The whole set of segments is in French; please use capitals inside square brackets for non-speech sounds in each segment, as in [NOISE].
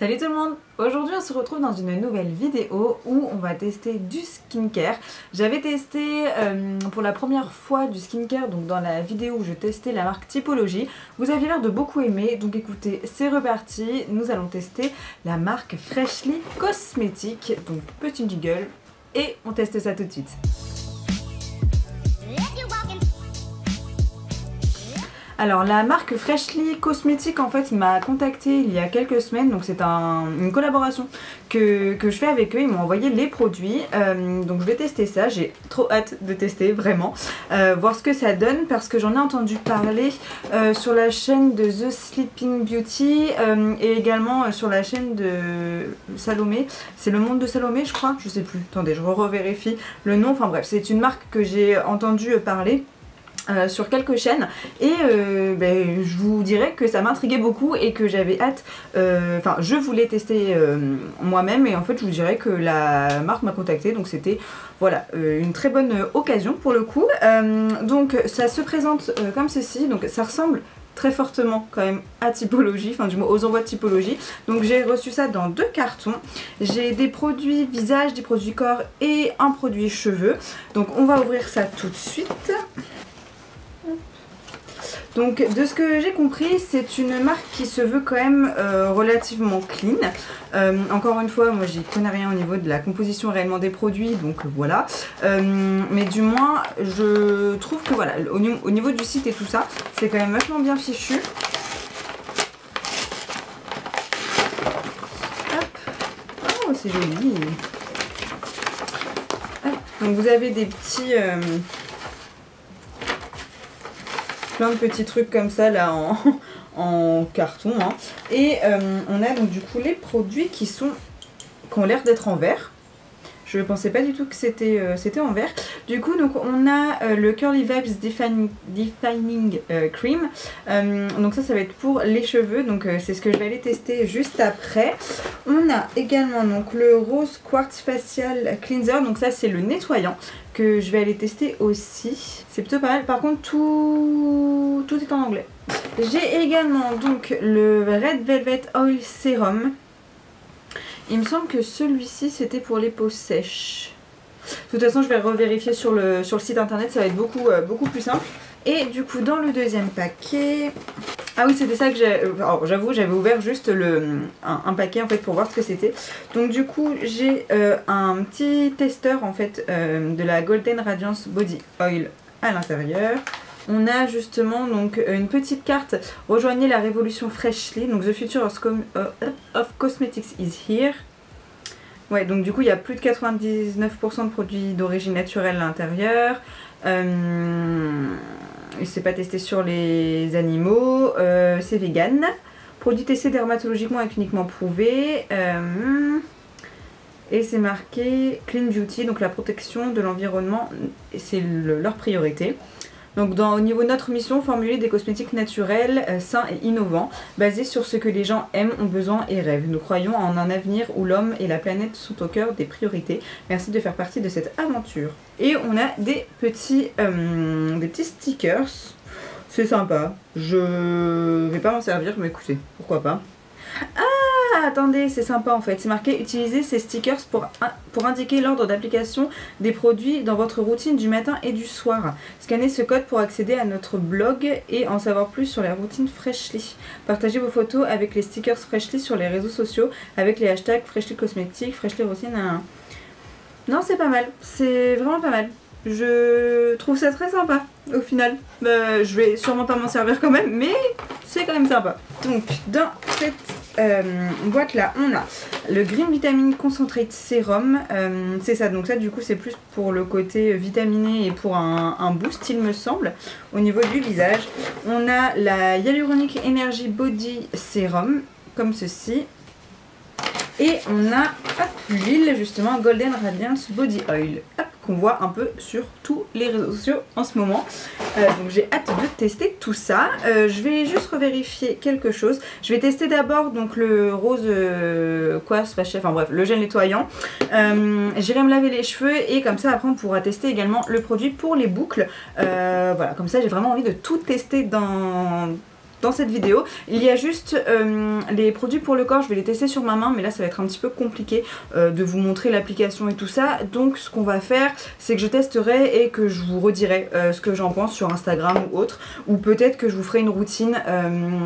Salut tout le monde Aujourd'hui on se retrouve dans une nouvelle vidéo où on va tester du skincare. J'avais testé euh, pour la première fois du skincare donc dans la vidéo où je testais la marque Typologie. Vous aviez l'air de beaucoup aimer donc écoutez c'est reparti. Nous allons tester la marque Freshly Cosmetics donc petit jiggle et on teste ça tout de suite. Alors la marque Freshly Cosmetics en fait m'a contacté il y a quelques semaines. Donc c'est une collaboration que, je fais avec eux, ils m'ont envoyé les produits. Euh, donc je vais tester ça, j'ai trop hâte de tester vraiment, euh, voir ce que ça donne parce que j'en ai entendu parler euh, sur la chaîne de The Sleeping Beauty et également sur la chaîne de Salomé, c'est le monde de Salomé je crois, je sais plus, attendez je revérifie le nom, enfin bref c'est une marque que j'ai entendu parler euh, sur quelques chaînes et euh, ben, je vous dirais que ça m'intriguait beaucoup et que j'avais hâte, euh, enfin je voulais tester moi-même et en fait je vous dirais que la marque m'a contacté donc c'était voilà une très bonne occasion pour le coup. donc ça se présente comme ceci, donc ça ressemble très fortement quand même à typologie, enfin du moins aux envois de typologie. Donc j'ai reçu ça dans deux cartons. J'ai des produits visage, des produits corps et un produit cheveux. Donc on va ouvrir ça tout de suite. Donc de ce que j'ai compris, c'est une marque qui se veut quand même euh, relativement clean. Euh, encore une fois, moi j'y connais rien au niveau de la composition réellement des produits, donc voilà. Euh, mais du moins, je trouve que voilà, au, niveau du site et tout ça, c'est quand même vachement bien fichu. Hop. Oh, c'est joli. Donc vous avez des petits plein de petits trucs comme ça là [LAUGHS] en, carton. Hein. Et euh, on a donc du coup les produits qui sont qui ont l'air d'être en verre. Je ne pensais pas du tout que c'était euh, en vert. Du coup, donc on a euh, le Curly Vibes Defining, Cream. donc ça, ça va être pour les cheveux. Donc c'est ce que je vais aller tester juste après. On a également donc le Rose Quartz Facial Cleanser. Donc ça, c'est le nettoyant que je vais aller tester aussi. C'est plutôt pas mal. Par contre, tout, tout est en anglais. J'ai également donc le Red Velvet Oil Serum. Il me semble que celui-ci c'était pour les peaux sèches. De toute façon, je vais revérifier sur le, site internet, ça va être beaucoup, euh, beaucoup plus simple. Et du coup, dans le deuxième paquet... Ah oui, c'était ça que j'ai... J'avoue, j'avais ouvert juste un, paquet en fait pour voir ce que c'était. Donc du coup, j'ai euh, un petit testeur en fait euh, de la Golden Radiance Body Oil à l'intérieur. On a justement donc une petite carte Rejoignez la révolution Freshly. Donc The Future of, of Cosmetics is here. Ouais, donc du coup, il y a plus de 99% de produits d'origine naturelle à l'intérieur. Euh, c'est pas testé sur les animaux. Euh, c'est vegan. Produit testé dermatologiquement et cliniquement prouvé. Euh, et c'est marqué Clean Beauty, donc la protection de l'environnement, c'est leur priorité. Donc au niveau de notre mission, formuler des cosmétiques naturels, euh, sains et innovants, basés sur ce que les gens aiment, ont besoin et rêvent. Nous croyons en un avenir où l'homme et la planète sont au cœur des priorités. Merci de faire partie de cette aventure. Et on a des petits, euh, des petits stickers. C'est sympa. Je vais pas m'en servir, mais écoutez, pourquoi pas. Ah ah, attendez, c'est sympa en fait. C'est marqué utiliser ces stickers pour, pour indiquer l'ordre d'application des produits dans votre routine du matin et du soir. Scannez ce code pour accéder à notre blog et en savoir plus sur la routine Freshly. Partagez vos photos avec les stickers Freshly sur les réseaux sociaux avec les hashtags Freshly Cosmétique, Freshly Routine. Non, c'est pas mal. C'est vraiment pas mal. Je trouve ça très sympa au final. Euh, je vais sûrement pas m'en servir quand même, mais c'est quand même sympa. Donc, dans cette boîte là, on a le Green Vitamin Concentrate Serum. Euh, c'est ça, donc ça du coup c'est plus pour le côté vitaminé et pour un, boost il me semble, au niveau du visage. On a la Hyaluronic Energy Body Serum, comme ceci. Et on a l'huile justement Golden Radiance Body Oil qu'on voit un peu sur tous les réseaux sociaux en ce moment. Euh, donc j'ai hâte de tester tout ça. Euh, je vais juste revérifier quelque chose. Je vais tester d'abord donc le rose euh, quoi, enfin bref, le gel nettoyant. J'irai me laver les cheveux et comme ça après on pourra tester également le produit pour les boucles. voilà, comme ça j'ai vraiment envie de tout tester dans dans cette vidéo. Il y a juste euh, les produits pour le corps, je vais les tester sur ma main, mais là ça va être un petit peu compliqué euh, de vous montrer l'application et tout ça. Donc ce qu'on va faire, c'est que je testerai et que je vous redirai euh, ce que j'en pense sur Instagram ou autre. Ou peut-être que je vous ferai une routine.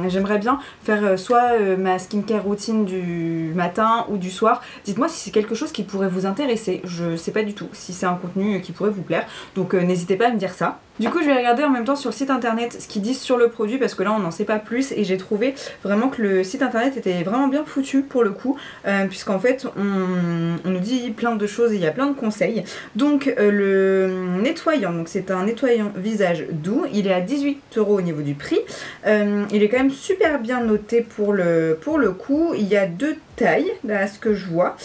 J'aimerais bien faire soit ma skincare routine du matin ou du soir. Dites-moi si c'est quelque chose qui pourrait vous intéresser. Je sais pas du tout si c'est un contenu qui pourrait vous plaire. Donc n'hésitez pas à me dire ça. Du coup je vais regarder en même temps sur le site internet ce qu'ils disent sur le produit parce que là on n'en sait pas plus et j'ai trouvé vraiment que le site internet était vraiment bien foutu pour le coup euh, puisqu'en fait on, nous dit plein de choses et il y a plein de conseils. Donc euh, le nettoyant, donc c'est un nettoyant visage doux, il est à 18 euros au niveau du prix. Euh, il est quand même super bien noté pour le, pour le coup. Il y a deux tailles à ce que je vois.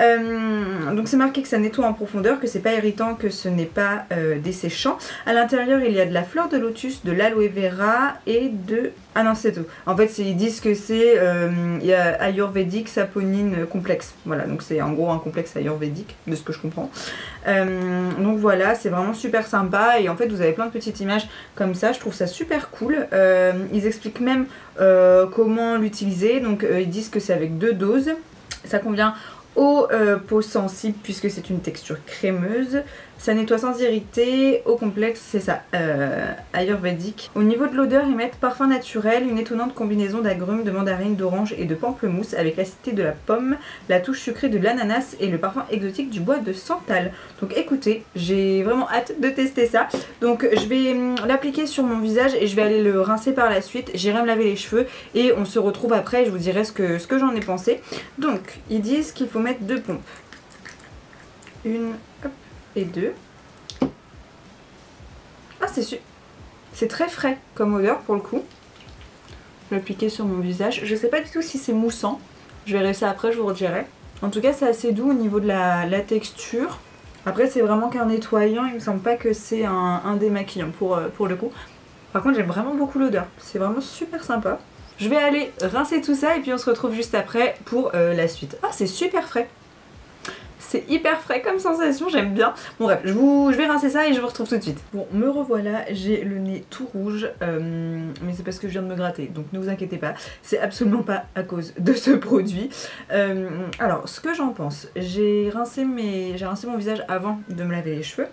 Euh, donc c'est marqué que ça nettoie en profondeur, que c'est pas irritant, que ce n'est pas euh, desséchant. À l'intérieur il y a de la fleur de lotus, de l'aloe vera et de... Ah non c'est tout. En fait ils disent que c'est euh, ayurvédique saponine complexe. Voilà donc c'est en gros un complexe ayurvédique de ce que je comprends. donc voilà c'est vraiment super sympa et en fait vous avez plein de petites images comme ça. Je trouve ça super cool. ils expliquent même comment l'utiliser. Donc ils disent que c'est avec deux doses. Ça convient aux euh, peaux sensibles puisque c'est une texture crémeuse. Ça nettoie sans irriter, au complexe c'est ça, euh, ayurvédique. Au niveau de l'odeur, ils mettent parfum naturel, une étonnante combinaison d'agrumes, de mandarine, d'orange et de pamplemousse avec l'acidité de la pomme, la touche sucrée de l'ananas et le parfum exotique du bois de santal. Donc écoutez, j'ai vraiment hâte de tester ça. Donc je vais hum, l'appliquer sur mon visage et je vais aller le rincer par la suite. J'irai me laver les cheveux et on se retrouve après, je vous dirai ce que, ce que j'en ai pensé. Donc ils disent qu'il faut mettre deux pompes. Une, et deux. Ah, c'est C'est très frais comme odeur pour le coup. Je vais l'appliquer sur mon visage. Je sais pas du tout si c'est moussant. Je verrai ça après, je vous redirai. En tout cas, c'est assez doux au niveau de la, texture. Après, c'est vraiment qu'un nettoyant. Il me semble pas que c'est un, démaquillant pour, euh, pour le coup. Par contre, j'aime vraiment beaucoup l'odeur. C'est vraiment super sympa. Je vais aller rincer tout ça et puis on se retrouve juste après pour euh, la suite. Ah, c'est super frais c'est hyper frais comme sensation, j'aime bien. Bon bref, je, vais rincer ça et je vous retrouve tout de suite. Bon, me revoilà, j'ai le nez tout rouge, euh, mais c'est parce que je viens de me gratter, donc ne vous inquiétez pas, c'est absolument pas à cause de ce produit. Euh, alors, ce que j'en pense, j'ai rincé mon visage avant de me laver les cheveux.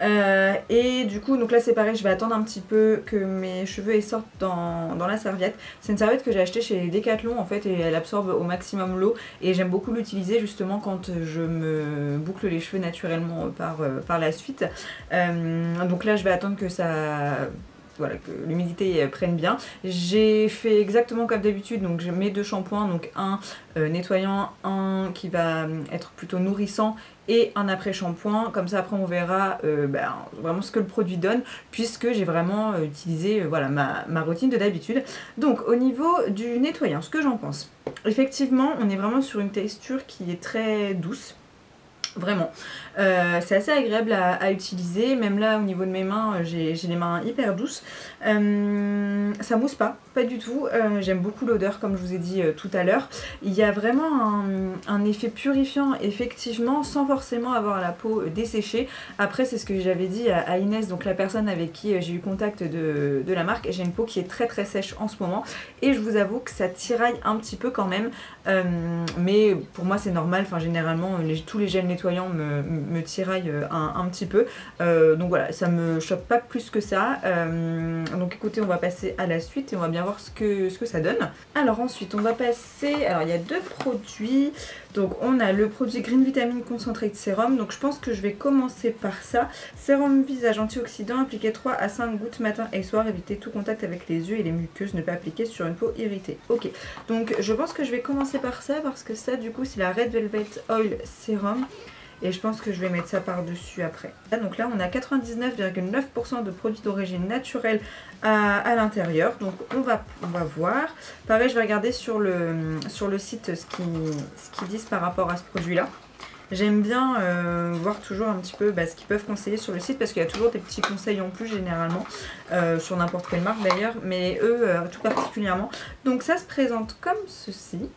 Euh, et du coup, donc là c'est pareil, je vais attendre un petit peu que mes cheveux sortent dans, dans la serviette. C'est une serviette que j'ai achetée chez Decathlon en fait et elle absorbe au maximum l'eau et j'aime beaucoup l'utiliser justement quand je me boucle les cheveux naturellement par, euh, par la suite. Euh, donc là je vais attendre que ça voilà, que l'humidité prenne bien. J'ai fait exactement comme d'habitude, donc j'ai mes deux shampoings, donc un nettoyant, un qui va être plutôt nourrissant et un après-shampoing. Comme ça, après, on verra euh, ben, vraiment ce que le produit donne, puisque j'ai vraiment euh, utilisé euh, voilà, ma, routine de d'habitude. Donc, au niveau du nettoyant, ce que j'en pense. Effectivement, on est vraiment sur une texture qui est très douce. Vraiment. Euh, c'est assez agréable à, utiliser. Même là, au niveau de mes mains, euh, j'ai les mains hyper douces. Euh, ça mousse pas, pas du tout. J'aime beaucoup l'odeur, comme je vous ai dit tout à l'heure. Il y a vraiment un, effet purifiant, effectivement, sans forcément avoir la peau desséchée. Après, c'est ce que j'avais dit à, Inès, donc la personne avec qui j'ai eu contact de, la marque. J'ai une peau qui est très très sèche en ce moment. Et je vous avoue que ça tiraille un petit peu quand même. mais pour moi, c'est normal. Enfin, généralement, tous les gels nettoyants me me tiraille euh, un, petit peu. Euh, donc voilà, ça me choque pas plus que ça. Euh, donc écoutez, on va passer à la suite et on va bien voir ce que, ça donne. Alors ensuite, on va passer... Alors il y a deux produits. Donc on a le produit Green Vitamine Concentrate Sérum. Donc je pense que je vais commencer par ça. Sérum visage antioxydant, appliqué 3 à 5 gouttes matin et soir. Éviter tout contact avec les yeux et les muqueuses. Ne pas appliquer sur une peau irritée. Ok, donc je pense que je vais commencer par ça parce que ça du coup c'est la Red Velvet Oil Sérum. Et je pense que je vais mettre ça par-dessus après. Donc là, on a 99,9% de produits d'origine naturelle à, l'intérieur. Donc on va, on va voir. Pareil, je vais regarder sur le, sur le site ce qu'ils disent par rapport à ce produit-là. J'aime bien euh, voir toujours un petit peu bah, ce qu'ils peuvent conseiller sur le site parce qu'il y a toujours des petits conseils en plus généralement euh, sur n'importe quelle marque d'ailleurs mais eux euh, tout particulièrement. Donc ça se présente comme ceci.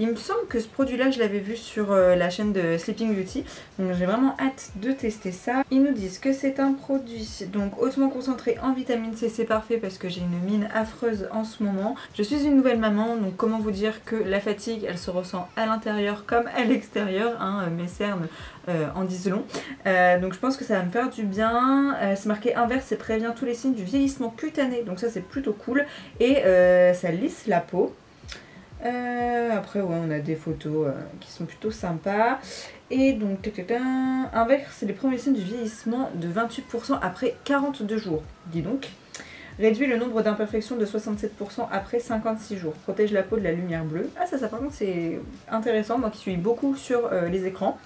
Il me semble que ce produit-là, je l'avais vu sur euh, la chaîne de Sleeping Beauty. Donc j'ai vraiment hâte de tester ça. Ils nous disent que c'est un produit donc hautement concentré en vitamine C. C'est parfait parce que j'ai une mine affreuse en ce moment. Je suis une nouvelle maman, donc comment vous dire que la fatigue, elle se ressent à l'intérieur comme à l'extérieur. Hein, mes cernes euh, en disent long. Euh, donc je pense que ça va me faire du bien. c'est marqué inverse, c'est prévient tous les signes du vieillissement cutané. Donc ça c'est plutôt cool. Et ça lisse la peau. Euh, après, ouais, on a des photos euh, qui sont plutôt sympas. Et donc, c'est les premiers signes du vieillissement de 28% après 42 jours. Dis donc. Réduit le nombre d'imperfections de 67% après 56 jours. Protège la peau de la lumière bleue. Ah, ça, ça par contre, c'est intéressant. Moi qui suis beaucoup sur euh, les écrans.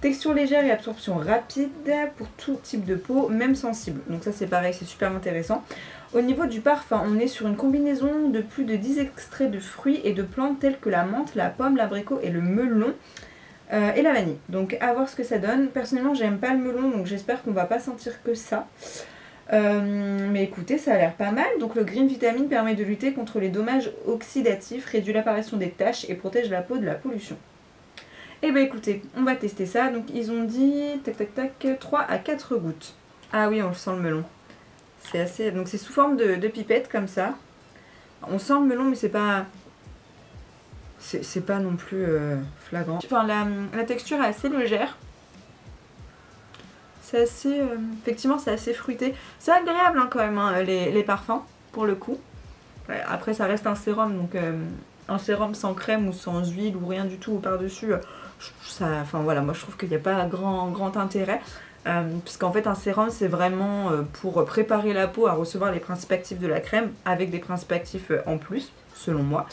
Texture légère et absorption rapide pour tout type de peau, même sensible. Donc ça c'est pareil, c'est super intéressant. Au niveau du parfum, on est sur une combinaison de plus de 10 extraits de fruits et de plantes tels que la menthe, la pomme, l'abricot et le melon. Euh, et la vanille. Donc à voir ce que ça donne. Personnellement j'aime pas le melon donc j'espère qu'on va pas sentir que ça. Euh, mais écoutez, ça a l'air pas mal. Donc le green vitamine permet de lutter contre les dommages oxydatifs, réduit l'apparition des taches et protège la peau de la pollution. Et eh bah ben, écoutez, on va tester ça. Donc ils ont dit, tac tac tac, 3 à 4 gouttes. Ah oui, on sent le melon. C'est assez... Donc c'est sous forme de, pipette comme ça. On sent le melon mais c'est pas... C'est pas non plus euh, flagrant. Enfin, la, texture est assez légère. C'est assez... Euh, effectivement, c'est assez fruité. C'est agréable hein, quand même, hein, les, parfums, pour le coup. après, ça reste un sérum, donc euh, un sérum sans crème ou sans huile ou rien du tout par-dessus enfin voilà, moi je trouve qu'il n'y a pas grand, grand intérêt. Euh, puisqu'en fait un sérum c'est vraiment euh, pour préparer la peau à recevoir les principes actifs de la crème avec des principes actifs euh, en plus selon moi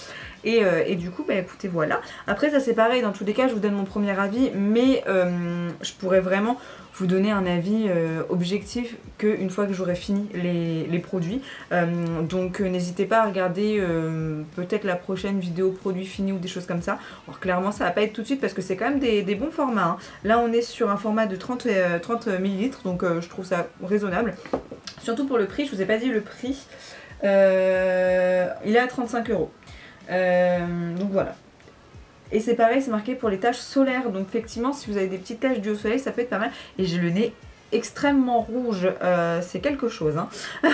et, et du coup bah écoutez voilà après ça c'est pareil dans tous les cas je vous donne mon premier avis mais je pourrais vraiment vous donner un avis euh, objectif qu'une fois que j'aurai fini les, produits. Euh, donc euh, n'hésitez pas à regarder peut-être la prochaine vidéo produit fini ou des choses comme ça. Alors clairement ça va pas être tout de suite parce que c'est quand même des, bons formats. Hein. Là on est sur un format de 30, 30 ml donc je trouve ça raisonnable. Surtout pour le prix, je vous ai pas dit le prix. il est à 35 euros. Donc voilà. Et c'est pareil, c'est marqué pour les taches solaires. Donc effectivement, si vous avez des petites taches dues au soleil, ça peut être pas mal. Et j'ai le nez extrêmement rouge. Euh, c'est quelque chose. Hein. [LAUGHS]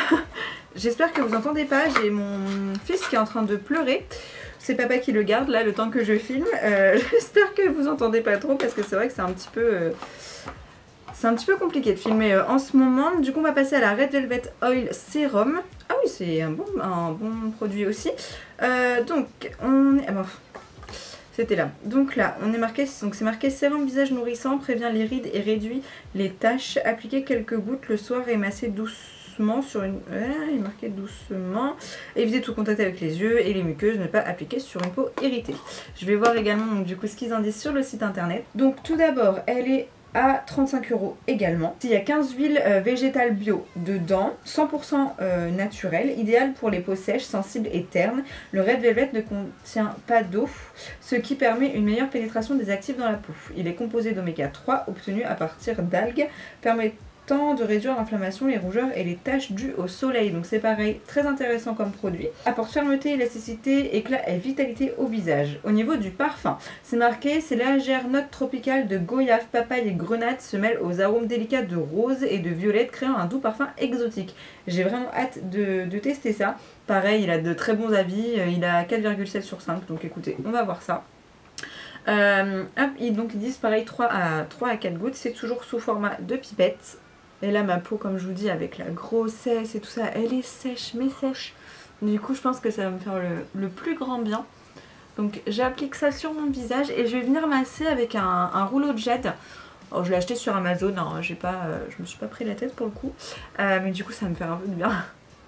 J'espère que vous entendez pas. J'ai mon fils qui est en train de pleurer. C'est papa qui le garde là le temps que je filme. Euh, [LAUGHS] j'espère que vous entendez pas trop parce que c'est vrai que c'est un petit peu... Euh, c'est un petit peu compliqué de filmer en ce moment. Du coup, on va passer à la Red Velvet Oil Serum. Ah oui, c'est un bon, un bon produit aussi. donc, on est... Ah bon, c'était là. Donc là, on est marqué, donc c'est marqué sérum visage nourrissant, prévient les rides et réduit les taches. Appliquez quelques gouttes le soir et massez doucement sur une... il est marqué doucement. Évitez tout contact avec les yeux et les muqueuses, ne pas appliquer sur une peau irritée. Je vais voir également donc, du coup ce qu'ils en disent sur le site internet. Donc tout d'abord, elle est à 35 euros également. Il y a 15 huiles euh, végétales bio dedans, 100% euh, naturelles, idéal pour les peaux sèches, sensibles et ternes. Le Red Velvet ne contient pas d'eau, ce qui permet une meilleure pénétration des actifs dans la peau. Il est composé d'oméga 3 obtenu à partir d'algues, permettant de réduire l'inflammation, les rougeurs et les taches dues au soleil. Donc c'est pareil, très intéressant comme produit. Apporte fermeté, élasticité, éclat et vitalité au visage. Au niveau du parfum, c'est marqué, c'est légère note tropicale de goyave, papaye et grenade se mêle aux arômes délicats de rose et de violette, créant un doux parfum exotique. J'ai vraiment hâte de, tester ça. Pareil, il a de très bons avis, il a 4,7 sur 5, donc écoutez, on va voir ça. Euh, donc ils disent pareil 3 à, 3 à 4 gouttes, c'est toujours sous format de pipette. Et là, ma peau, comme je vous dis, avec la grossesse et tout ça, elle est sèche, mais sèche. Du coup, je pense que ça va me faire le, plus grand bien. Donc, j'applique ça sur mon visage et je vais venir masser avec un, rouleau de jade. Oh, je l'ai acheté sur Amazon, hein, pas, euh, je me suis pas pris la tête pour le coup. Euh, mais du coup, ça me faire un peu de bien.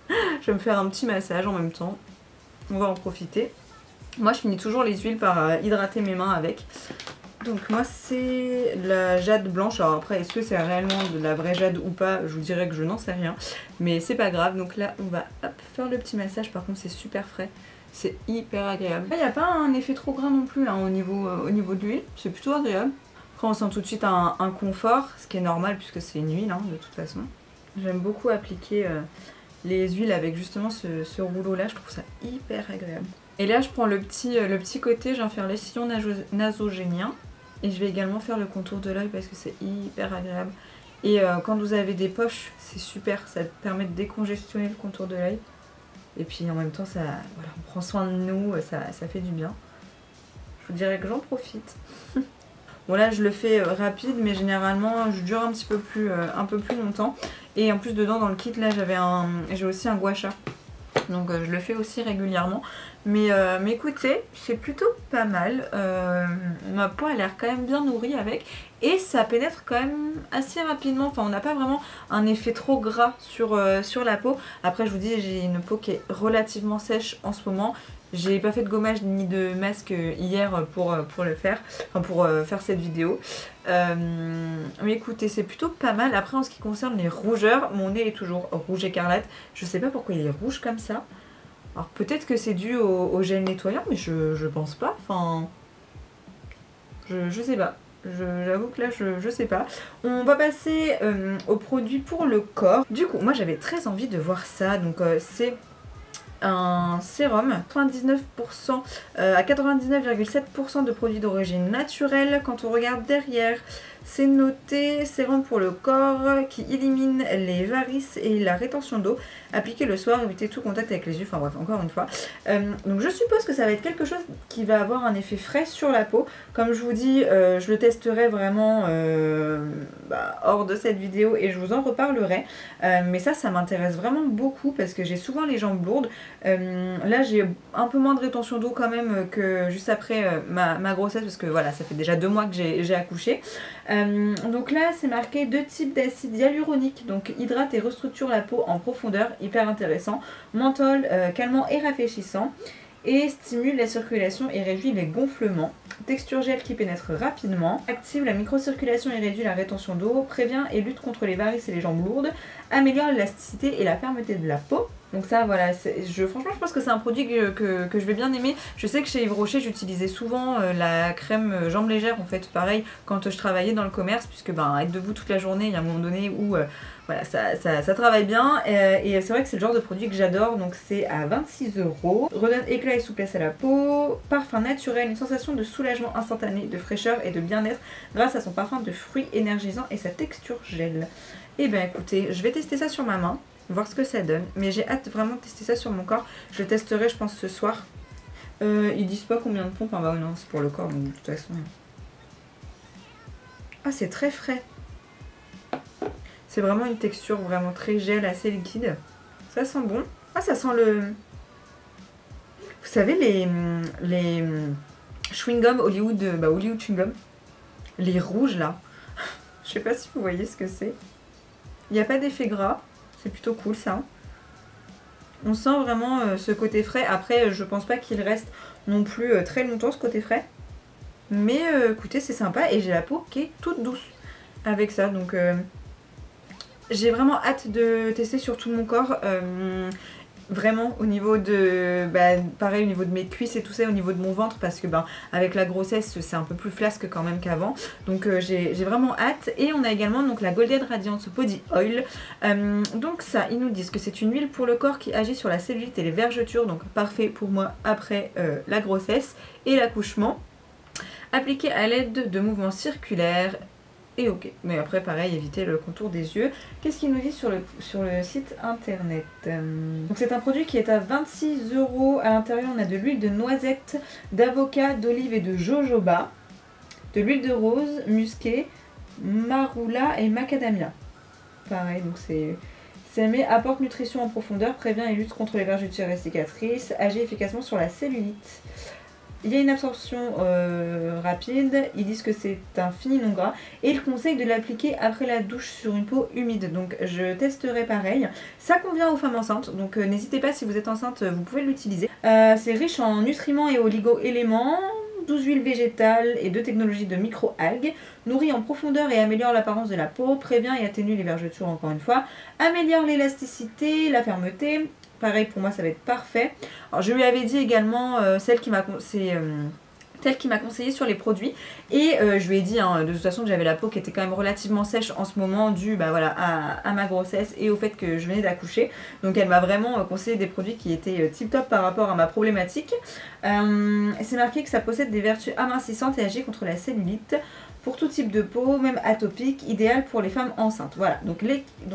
[LAUGHS] je vais me faire un petit massage en même temps. On va en profiter. Moi, je finis toujours les huiles par euh, hydrater mes mains avec. Donc moi c'est la jade blanche. Alors après est-ce que c'est réellement de la vraie jade ou pas? Je vous dirais que je n'en sais rien. Mais c'est pas grave. Donc là on va faire le petit massage. Par contre c'est super frais. C'est hyper agréable. Il n'y a pas un effet trop gras non plus au, niveau, euh, au niveau de l'huile. C'est plutôt agréable. Après on sent tout de suite un, confort. Ce qui est normal puisque c'est une huile hein, de toute façon. J'aime beaucoup appliquer euh, les huiles avec justement ce rouleau là. Je trouve ça hyper agréable. Et là je prends le petit, le petit côté, je viens faire les sillons nasogéniens. Et je vais également faire le contour de l'œil parce que c'est hyper agréable. Et euh, quand vous avez des poches, c'est super, ça permet de décongestionner le contour de l'œil. Et puis en même temps, ça, voilà, on prend soin de nous, ça, ça fait du bien. Je vous dirais que j'en profite. [LAUGHS] bon là, je le fais euh, rapide, mais généralement, je dure un petit peu plus, euh, un peu plus longtemps. Et en plus, dedans, dans le kit, là, j'avais un, j'ai aussi un gua Donc je le fais aussi régulièrement. Mais, mais écoutez, c'est plutôt pas mal. ma peau a l'air quand même bien nourrie avec et ça pénètre quand même assez rapidement. Enfin, on n'a pas vraiment un effet trop gras sur, euh, sur la peau. Après, je vous dis, j'ai une peau qui est relativement sèche en ce moment. J'ai pas fait de gommage ni de masque hier pour, euh, pour le faire, enfin pour euh, faire cette vidéo. Mais écoutez, c'est plutôt pas mal. Après, en ce qui concerne les rougeurs, mon nez est toujours rouge écarlate. Je sais pas pourquoi il est rouge comme ça. Alors peut-être que c'est dû au, gel nettoyant, mais je, je pense pas. Enfin, je, je sais pas. J'avoue que là, je, je, sais pas. On va passer euh, aux produits pour le corps. Du coup, moi, j'avais très envie de voir ça. Donc, euh, c'est un sérum 99% euh, à 99,7% de produits d'origine naturelle. Quand on regarde derrière, c'est noté sérum pour le corps qui élimine les varices et la rétention d'eau. Appliqué le soir, éviter tout contact avec les yeux. Enfin bref, encore une fois. Euh, donc je suppose que ça va être quelque chose qui va avoir un effet frais sur la peau. Comme je vous dis, euh, je le testerai vraiment euh, bah, hors de cette vidéo et je vous en reparlerai. mais ça, ça m'intéresse vraiment beaucoup parce que j'ai souvent les jambes lourdes. là, j'ai un peu moins de rétention d'eau quand même que juste après ma, grossesse parce que voilà, ça fait déjà deux mois que j'ai accouché. Euh, donc là, c'est marqué deux types d'acide hyaluronique, donc hydrate et restructure la peau en profondeur, hyper intéressant. Menthol, euh, calmant et rafraîchissant. Et stimule la circulation et réduit les gonflements. Texture gel qui pénètre rapidement. Active la microcirculation et réduit la rétention d'eau. Prévient et lutte contre les varices et les jambes lourdes. Améliore l'élasticité et la fermeté de la peau. Donc ça voilà, je, franchement je pense que c'est un produit que, je vais bien aimer. Je sais que chez Yves Rocher j'utilisais souvent euh, la crème euh, jambes légères en fait, pareil quand je travaillais dans le commerce puisque ben être debout toute la journée, il y a un moment donné où euh, voilà, ça, ça, travaille bien et, c'est vrai que c'est le genre de produit que j'adore donc c'est à 26 euros. Redonne éclat et souplesse à la peau, parfum naturel, une sensation de soulagement instantané, de fraîcheur et de bien-être grâce à son parfum de fruits énergisant et sa texture gel. Et eh ben écoutez, je vais tester ça sur ma main voir ce que ça donne. Mais j'ai hâte vraiment de tester ça sur mon corps. Je le testerai, je pense, ce soir. Euh, ils disent pas combien de pompes. Ah bah non, c'est pour le corps, donc de toute façon. Ah, c'est très frais. C'est vraiment une texture vraiment très gel, assez liquide. Ça sent bon. Ah, ça sent le... Vous savez, les, les chewing-gum Hollywood, bah, Hollywood chewing-gum. Les rouges, là. [LAUGHS] Je sais pas si vous voyez ce que c'est. Il n'y a pas d'effet gras. C'est plutôt cool ça. On sent vraiment euh, ce côté frais. Après, je pense pas qu'il reste non plus euh, très longtemps ce côté frais. Mais euh, écoutez, c'est sympa et j'ai la peau qui est toute douce avec ça. Donc j'ai vraiment hâte de tester sur tout mon corps vraiment au niveau de bah, pareil au niveau de mes cuisses et tout ça au niveau de mon ventre parce que ben avec la grossesse c'est un peu plus flasque quand même qu'avant. Donc euh, j'ai vraiment hâte. Et on a également donc la Golden Radiance Body Oil. Euh, donc ça ils nous disent que c'est une huile pour le corps qui agit sur la cellulite et les vergetures. Donc parfait pour moi après euh, la grossesse et l'accouchement. Appliqué à l'aide de mouvements circulaires et ok. Mais après, pareil, éviter le contour des yeux. Qu'est-ce qu'il nous dit sur le, sur le site internet euh, Donc c'est un produit qui est à 26 euros. À l'intérieur, on a de l'huile de noisette, d'avocat, d'olive et de jojoba. De l'huile de rose, musquée, marula et macadamia. Pareil, donc c'est... mais apporte nutrition en profondeur, prévient et lutte contre les vergetures et cicatrices, agit efficacement sur la cellulite. Il y a une absorption euh, rapide, ils disent que c'est un fini non gras et ils conseillent de l'appliquer après la douche sur une peau humide. Donc je testerai pareil. Ça convient aux femmes enceintes, donc euh, n'hésitez pas si vous êtes enceinte, vous pouvez l'utiliser. Euh, c'est riche en nutriments et oligo-éléments. 12 huiles végétales et 2 technologies de micro-algues, nourrit en profondeur et améliore l'apparence de la peau, prévient et atténue les vergetures encore une fois, améliore l'élasticité, la fermeté, Pareil, pour moi, ça va être parfait. Je lui avais dit également, euh, celle qui m'a... Euh, conseillé sur les produits. Et euh, je lui ai dit hein, de toute façon que j'avais la peau qui était quand même relativement sèche en ce moment dû bah, à, ma grossesse et au fait que je venais d'accoucher. Donc elle m'a vraiment euh, conseillé des produits qui étaient euh, tip top par rapport à ma problématique. C'est marqué que ça possède des vertus amincissantes et agit contre la cellulite. Pour tout type de peau, même atopique, idéal pour les femmes enceintes. Voilà, donc,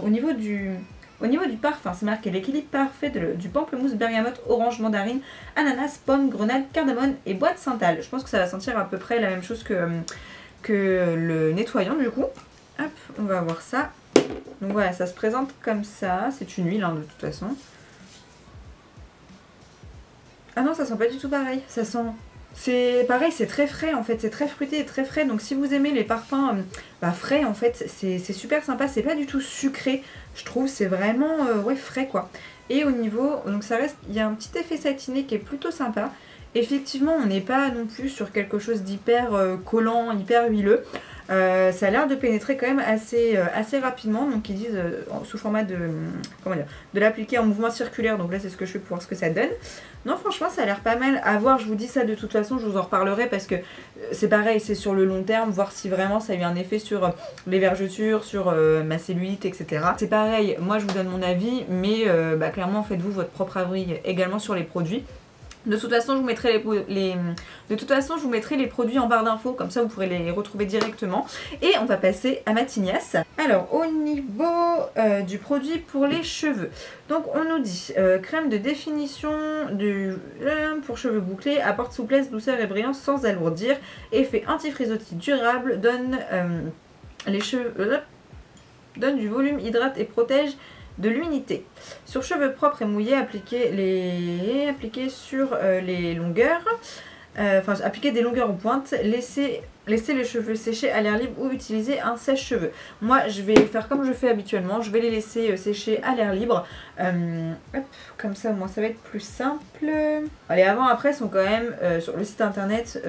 au niveau du, au niveau du parfum, c'est marqué l'équilibre parfait du pamplemousse, bergamote, orange, mandarine, ananas, pomme, grenade, cardamone et bois de santal. Je pense que ça va sentir à peu près la même chose que, que le nettoyant du coup. Hop, on va voir ça. Donc voilà, ça se présente comme ça. C'est une huile hein, de toute façon. Ah non, ça sent pas du tout pareil. Ça sent c'est pareil, c'est très frais en fait, c'est très fruité et très frais. Donc si vous aimez les parfums euh, bah, frais en fait, c'est super sympa. C'est pas du tout sucré, je trouve. C'est vraiment euh, ouais, frais quoi. Et au niveau, donc ça reste, il y a un petit effet satiné qui est plutôt sympa. Effectivement, on n'est pas non plus sur quelque chose d'hyper euh, collant, hyper huileux. Euh, ça a l'air de pénétrer quand même assez, euh, assez rapidement. Donc ils disent euh, sous format de comment dire, de l'appliquer en mouvement circulaire. Donc là c'est ce que je fais pour voir ce que ça donne. Non franchement ça a l'air pas mal à voir. Je vous dis ça de toute façon, je vous en reparlerai parce que c'est pareil, c'est sur le long terme, voir si vraiment ça a eu un effet sur les vergetures, sur ma cellulite, etc. C'est pareil, moi je vous donne mon avis, mais bah, clairement faites-vous votre propre avis également sur les produits. De toute façon, je vous mettrai les, produits en barre d'infos, comme ça vous pourrez les retrouver directement. Et on va passer à ma tignasse. Alors, au niveau euh, du produit pour les cheveux. Donc, on nous dit euh, crème de définition du, euh, pour cheveux bouclés, apporte souplesse, douceur et brillance sans alourdir. Effet antifrisotique durable, donne donne du volume, hydrate et protège de l'unité. Sur cheveux propres et mouillés, appliquez, les... appliquez sur euh, les longueurs, euh, enfin appliquez des longueurs aux pointes, laissez, les cheveux sécher à l'air libre ou utilisez un sèche-cheveux. Moi je vais faire comme je fais habituellement, je vais les laisser euh, sécher à l'air libre, comme ça moi ça va être plus simple. Les avant-après sont quand même sur le site internet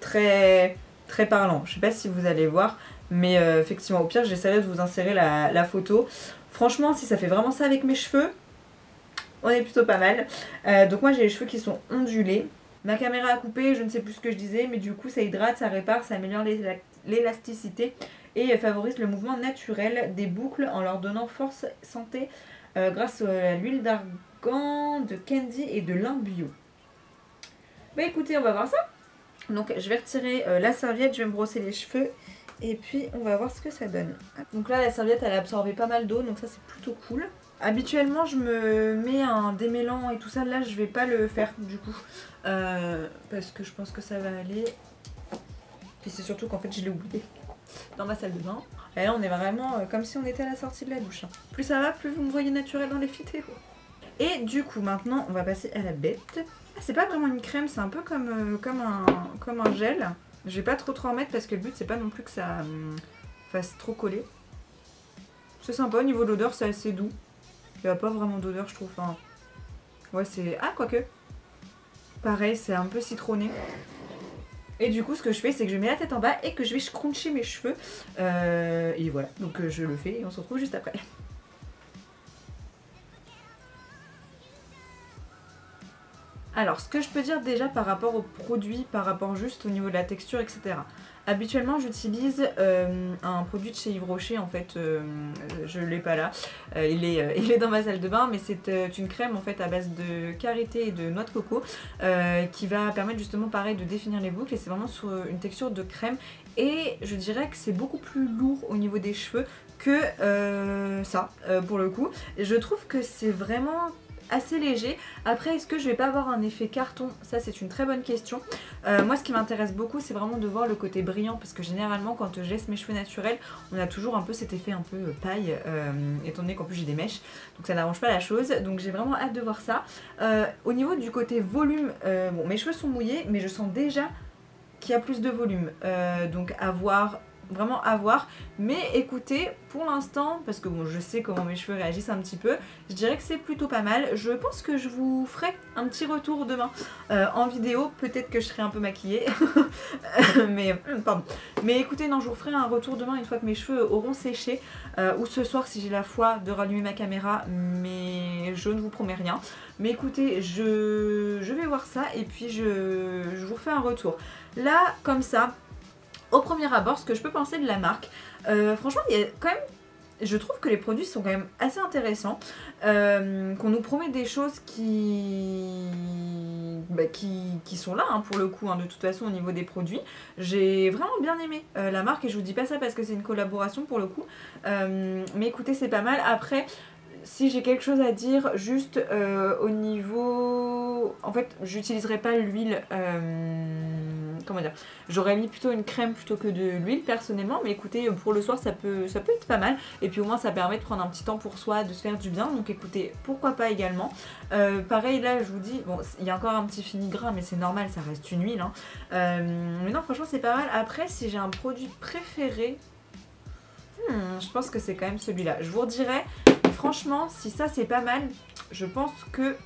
très, très parlants, je sais pas si vous allez voir, mais effectivement au pire j'essaierai de vous insérer la photo. Franchement, si ça fait vraiment ça avec mes cheveux, on est plutôt pas mal. Euh, donc moi j'ai les cheveux qui sont ondulés. Ma caméra a coupé, je ne sais plus ce que je disais, mais du coup ça hydrate, ça répare, ça améliore l'élasticité et favorise le mouvement naturel des boucles en leur donnant force santé euh, grâce à l'huile d'argan, de candy et de lin bio. Bah écoutez, on va voir ça. Donc je vais retirer euh, la serviette, je vais me brosser les cheveux et puis on va voir ce que ça donne. Donc là la serviette elle a absorbé pas mal d'eau donc ça c'est plutôt cool. Habituellement je me mets un démêlant et tout ça, là je vais pas le faire du coup. Euh, parce que je pense que ça va aller. Puis c'est surtout qu'en fait je l'ai oublié dans ma salle de bain. Et là on est vraiment euh, comme si on était à la sortie de la douche. Hein. Plus ça va, plus vous me voyez naturel dans les vidéos. Et du coup maintenant on va passer à la bête. Ah, c'est pas vraiment une crème, c'est un peu comme, euh, comme, un, comme un gel. Je vais pas trop trop en mettre parce que le but c'est pas non plus que ça hum, fasse trop coller. C'est sympa, au niveau de l'odeur c'est assez doux. Il n'y a pas vraiment d'odeur je trouve. Ouais c'est... Ah quoique. Pareil c'est un peu citronné. Et du coup ce que je fais c'est que je mets la tête en bas et que je vais scruncher mes cheveux. Euh, et voilà, donc euh, je le fais et on se retrouve juste après. Alors, ce que je peux dire déjà par rapport au produit, par rapport juste au niveau de la texture, etc. Habituellement, j'utilise euh, un produit de chez Yves Rocher, en fait, euh, je l'ai pas là, euh, il, est, [LAUGHS] il est dans ma salle de bain, mais c'est une crème en fait à base de karité et de noix de coco qui va permettre justement pareil de définir les boucles et c'est vraiment sur une texture de crème et je dirais que c'est beaucoup plus lourd au niveau des cheveux que ça pour le coup. Je trouve que c'est vraiment assez léger. Après, est-ce que je vais pas avoir un effet carton? Ça, c'est une très bonne question. Euh, moi, ce qui m'intéresse beaucoup, c'est vraiment de voir le côté brillant parce que généralement, quand je laisse mes cheveux naturels, on a toujours un peu cet effet un peu euh, paille, euh, étant donné qu'en plus j'ai des mèches, donc ça n'arrange pas la chose. Donc j'ai vraiment hâte de voir ça. au niveau du côté volume, bon, mes cheveux sont mouillés, mais je sens déjà qu'il y a plus de volume. donc à voir vraiment à voir. Mais écoutez, pour l'instant, parce que bon, je sais comment mes cheveux réagissent un petit peu, je dirais que c'est plutôt pas mal. Je pense que je vous ferai un petit retour demain euh, en vidéo. Peut-être que je serai un peu maquillée. [LAUGHS] mais, pardon. Mais écoutez, non, je vous ferai un retour demain une fois que mes cheveux auront séché. Euh, ou ce soir si j'ai la foi de rallumer ma caméra. Mais je ne vous promets rien. Mais écoutez, je, je vais voir ça et puis je, je vous fais un retour. Là, comme ça, au premier abord, ce que je peux penser de la marque, euh, franchement, il y a quand même je trouve que les produits sont quand même assez intéressants, euh, qu'on nous promet des choses qui, bah, qui, sont là hein, pour le coup, hein, de toute façon au niveau des produits. J'ai vraiment bien aimé euh, la marque et je vous dis pas ça parce que c'est une collaboration pour le coup, mais écoutez c'est pas mal. Après si j'ai quelque chose à dire juste au niveau... En fait, j'utiliserai pas l'huile... Euh, comment dire J'aurais mis plutôt une crème plutôt que de l'huile personnellement. Mais écoutez, pour le soir, ça peut, ça peut être pas mal. Et puis au moins, ça permet de prendre un petit temps pour soi, de se faire du bien. Donc écoutez, pourquoi pas également. Euh, pareil, là, je vous dis... Bon, il y a encore un petit fini gras, mais c'est normal, ça reste une huile. Hein. mais non, franchement, c'est pas mal. Après, si j'ai un produit préféré... Hmm, je pense que c'est quand même celui-là. Je vous redirai franchement, si ça c'est pas mal, je pense que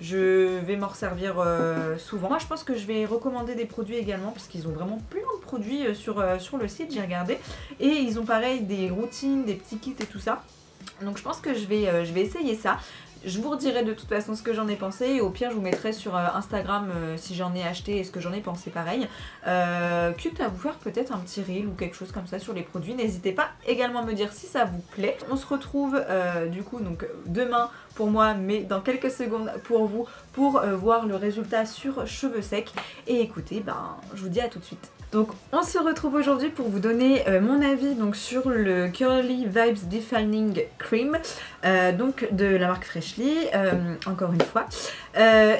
je vais m'en resservir euh, souvent. Moi, je pense que je vais recommander des produits également parce qu'ils ont vraiment plein de produits euh, sur, euh, sur le site, j'ai regardé. Et ils ont pareil des routines, des petits kits et tout ça. Donc je pense que je vais, je vais essayer ça. Je vous redirai de toute façon ce que j'en ai pensé et au pire je vous mettrai sur euh, Instagram euh, si j'en ai acheté et ce que j'en ai pensé pareil. Euh, à vous faire peut-être un petit reel ou quelque chose comme ça sur les produits. N'hésitez pas également à me dire si ça vous plaît. On se retrouve du coup donc demain pour moi mais dans quelques secondes pour vous pour voir le résultat sur cheveux secs. Et écoutez, ben je vous dis à tout de suite. Donc on se retrouve aujourd'hui pour vous donner euh, mon avis sur le Curly Vibes Defining Cream euh, de la marque Freshly, euh, encore une fois.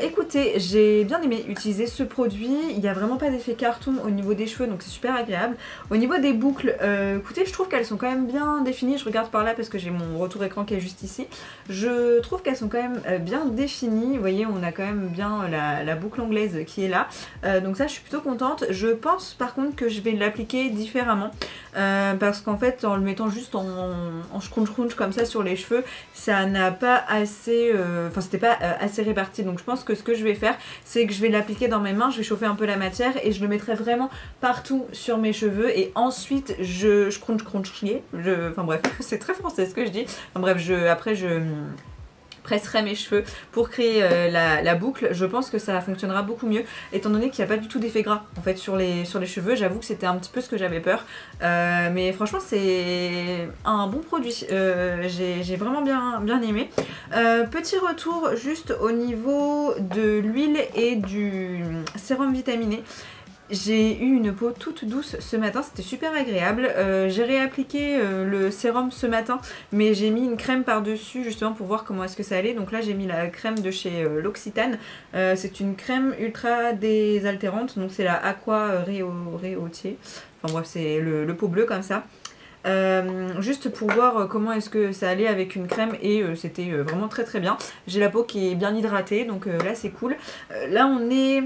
Écoutez, j'ai bien aimé utiliser ce produit, il n'y a vraiment pas d'effet carton au niveau des cheveux donc c'est super agréable. Au niveau des boucles, écoutez je trouve qu'elles sont quand même bien définies, je regarde par là parce que j'ai mon retour écran qui est juste ici. Je trouve qu'elles sont quand même bien définies, vous voyez on a quand même bien la, boucle anglaise qui est là. donc ça je suis plutôt contente, je pense par contre que je vais l'appliquer différemment euh, parce qu'en fait en le mettant juste en, en scrunch crunch comme ça sur les cheveux ça n'a pas assez euh, enfin c'était pas euh, assez réparti donc je pense que ce que je vais faire c'est que je vais l'appliquer dans mes mains je vais chauffer un peu la matière et je le mettrai vraiment partout sur mes cheveux. Et ensuite je, je crunch crunch je, enfin bref [LAUGHS] c'est très français ce que je dis. Enfin bref je après je presserai mes cheveux pour créer euh, la, boucle, je pense que ça fonctionnera beaucoup mieux étant donné qu'il n'y a pas du tout d'effet gras en fait sur les, cheveux. J'avoue que c'était un petit peu ce que j'avais peur. Euh, mais franchement c'est un bon produit. Euh, j'ai vraiment bien, bien aimé. petit retour juste au niveau de l'huile et du sérum vitaminé. J'ai eu une peau toute douce ce matin, c'était super agréable. Euh, j'ai réappliqué euh, le sérum ce matin, mais j'ai mis une crème par-dessus justement pour voir comment est-ce que ça allait. Donc là j'ai mis la crème de chez euh, l'Occitane. c'est une crème ultra désaltérante, donc c'est la Aqua Réautier. Enfin bref, c'est le, pot bleu comme ça. juste pour voir comment est-ce que ça allait avec une crème et c'était vraiment très très bien. J'ai la peau qui est bien hydratée donc là c'est cool. là on est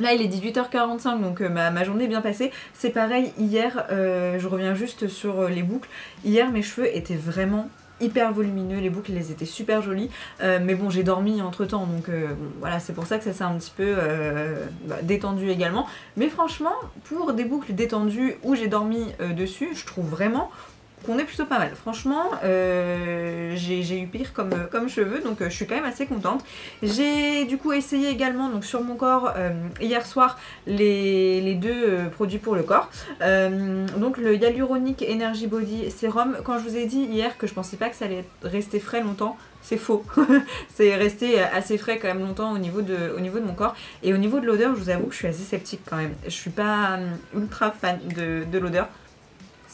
Là il est 18h45 donc euh, ma, journée est bien passée. C'est pareil hier, euh, je reviens juste sur euh, les boucles. Hier mes cheveux étaient vraiment hyper volumineux, les boucles elles étaient super jolies. mais bon j'ai dormi entre temps donc voilà c'est pour ça que ça s'est un petit peu bah, détendu également. Mais franchement pour des boucles détendues où j'ai dormi dessus je trouve vraiment qu'on est plutôt pas mal. Franchement, euh, j'ai eu pire comme, comme cheveux, donc euh, je suis quand même assez contente. J'ai du coup essayé également sur mon corps euh, hier soir les, deux produits pour le corps. donc le Hyaluronic Energy Body Serum. Quand je vous ai dit hier que je pensais pas que ça allait rester frais longtemps, c'est faux. [LAUGHS] c'est resté assez frais quand même longtemps au niveau, de, mon corps. Et au niveau de l'odeur, je vous avoue que je suis assez sceptique quand même. Je suis pas ultra fan de l'odeur.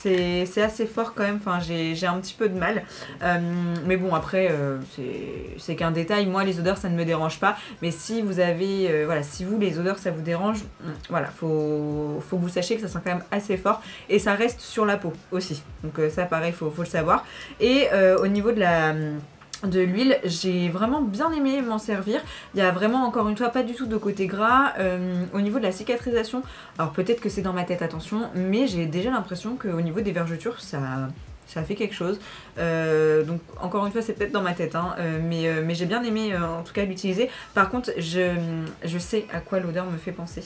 C'est assez fort quand même, enfin j'ai un petit peu de mal. Euh, mais bon après euh, c'est qu'un détail, moi les odeurs ça ne me dérange pas. Mais si vous avez, euh, voilà, si vous les odeurs ça vous dérange, hmm, voilà, faut, faut que vous sachiez que ça sent quand même assez fort. Et ça reste sur la peau aussi. Donc ça pareil, faut, faut le savoir. Et au niveau de la de l'huile. J'ai vraiment bien aimé m'en servir. Il y a vraiment encore une fois pas du tout de côté gras. Euh, au niveau de la cicatrisation, alors peut-être que c'est dans ma tête, attention, mais j'ai déjà l'impression qu'au niveau des vergetures, ça, ça fait quelque chose. Euh, donc encore une fois, c'est peut-être dans ma tête, hein, euh, mais, mais j'ai bien aimé en tout cas l'utiliser. Par contre, je, je sais à quoi l'odeur me fait penser.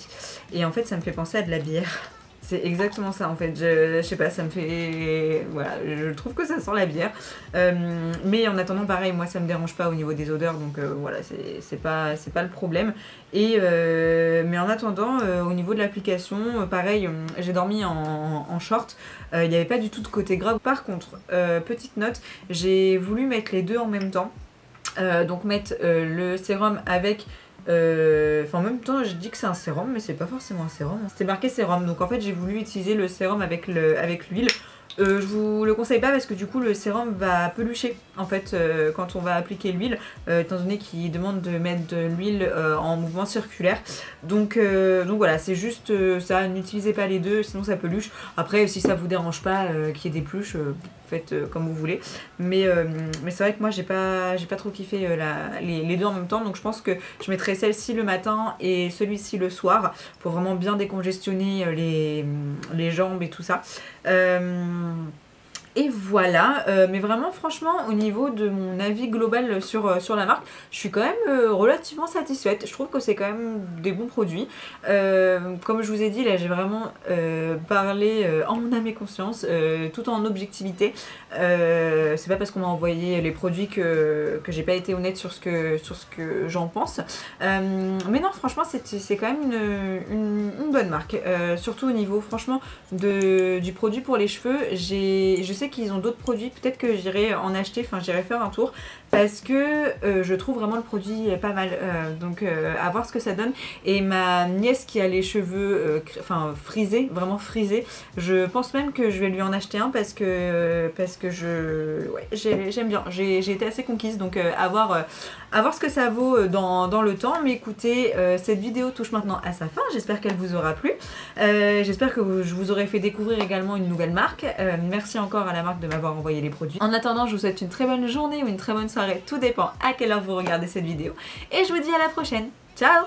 Et en fait, ça me fait penser à de la bière. C'est exactement ça en fait. Je, sais pas, ça me fait. Voilà, je trouve que ça sent la bière. Euh, mais en attendant, pareil, moi ça me dérange pas au niveau des odeurs, donc euh, voilà, c'est pas, pas le problème. Et, euh, mais en attendant, au niveau de l'application, pareil, j'ai dormi en, en short. Il n'y avait pas du tout de côté gras. Par contre, petite note, j'ai voulu mettre les deux en même temps. donc mettre le sérum avec euh, en même temps, je dis que c'est un sérum, mais c'est pas forcément un sérum. C'était marqué sérum, donc en fait, j'ai voulu utiliser le sérum avec l'huile. Avec euh, je vous le conseille pas parce que du coup le sérum va pelucher en fait euh, quand on va appliquer l'huile étant donné qu'il demande de mettre de l'huile en mouvement circulaire donc, donc voilà c'est juste ça n'utilisez pas les deux sinon ça peluche après si ça vous dérange pas qu'il y ait des pluches faites comme vous voulez. Mais, mais c'est vrai que moi j'ai pas, pas trop kiffé les, les, deux en même temps. Donc je pense que je mettrai celle-ci le matin et celui-ci le soir pour vraiment bien décongestionner les, les jambes et tout ça et voilà, euh, mais vraiment franchement au niveau de mon avis global sur, euh, sur la marque, je suis quand même euh, relativement satisfaite. Je trouve que c'est quand même des bons produits. comme je vous ai dit, là j'ai vraiment parlé en âme et conscience, tout en objectivité. c'est pas parce qu'on m'a envoyé les produits que, que j'ai pas été honnête sur ce que, sur ce que j'en pense. mais non, franchement c'est quand même une, une, bonne marque. surtout au niveau franchement de, du produit pour les cheveux. Je sais qu'ils ont d'autres produits, peut-être que j'irai en acheter, enfin j'irai faire un tour parce que euh, je trouve vraiment le produit pas mal. Euh, donc euh, à voir ce que ça donne. Et ma nièce qui a les cheveux enfin frisés, vraiment frisés, je pense même que je vais lui en acheter un parce que parce que je j'aime bien. J'ai été assez conquise donc à voir, à voir ce que ça vaut dans, dans le temps. Mais écoutez, cette vidéo touche maintenant à sa fin. J'espère qu'elle vous aura plu. J'espère que je vous aurai fait découvrir également une nouvelle marque. merci encore à la marque de m'avoir envoyé les produits. En attendant, je vous souhaite une très bonne journée ou une très bonne soirée tout dépend à quelle heure vous regardez cette vidéo. Et je vous dis à la prochaine. Ciao